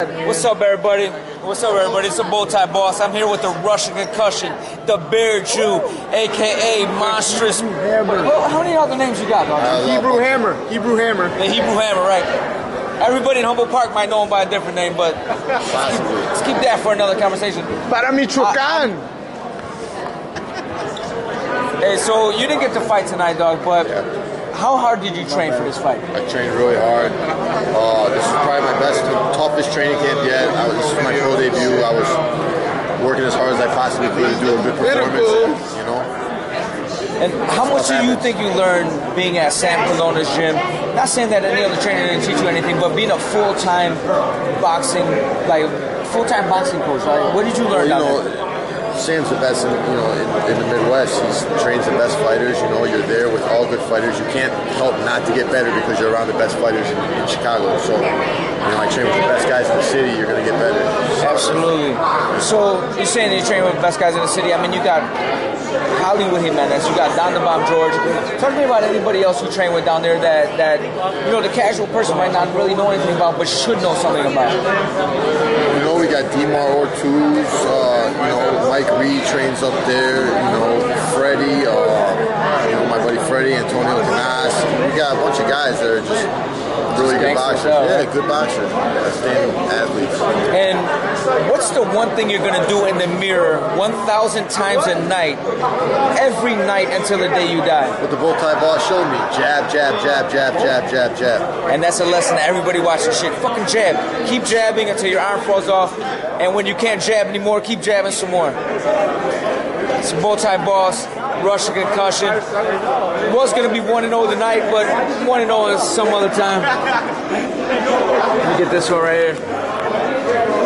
What's up, everybody? What's up, everybody? It's the Bowtie Boss. I'm here with the Russian Concussion, the Bear Jew, aka Monstrous. Well, how many other names you got, dog? Hebrew Hammer. Hebrew Hammer. The Hebrew Hammer, right? Everybody in Humboldt Park might know him by a different name, but let's keep that for another conversation. Para uh, Michoacán. Hey, so you didn't get to fight tonight, dog, but how hard did you train for this fight? I trained really hard. Uh, this is probably my best, toughest training camp yet. I was, this is my pro debut. I was working as hard as I possibly could to do a good performance. And, you know, And how much do you think you learned being at Sam Colonna's gym? Not saying that any other trainer didn't teach you anything, but being a full-time boxing, like full-time boxing coach, like, what did you learn you know, there? Sam's the best in you know in, in the Midwest. He trains the best fighters. You know, you're there with all good fighters. You can't help not to get better because you're around the best fighters in, in Chicago. So, you know, I train with the best guys in the city. You're gonna get better. Absolutely. So you're saying that you train with the best guys in the city. I mean, you got Hollywood Jimenez, you got Don the Bomb George. Talk to me about anybody else you train with down there that, that you know the casual person might not really know anything about, but should know something about. You know, we got Demar Ortiz. Uh, you know, Mike Reed trains up there. You know, Freddie. Uh, you know, my buddy Freddie, Antonio Canas. We got a bunch of guys that are just really good boxers. huh? Yeah, good boxer. Outstanding. And what's the one thing you're gonna do in the mirror 1,000 times a night, every night until the day you die? What the bow tie boss showed me: jab, jab, jab, jab, jab, jab, jab. And that's a lesson to everybody watching shit. Fucking jab. Keep jabbing until your arm falls off. And when you can't jab anymore, keep jabbing some more. It's a Bowtie Boss, Russian Concussion. Was going to be 1 0 tonight, but 1 0 is some other time. Let me get this one right here. Thank you.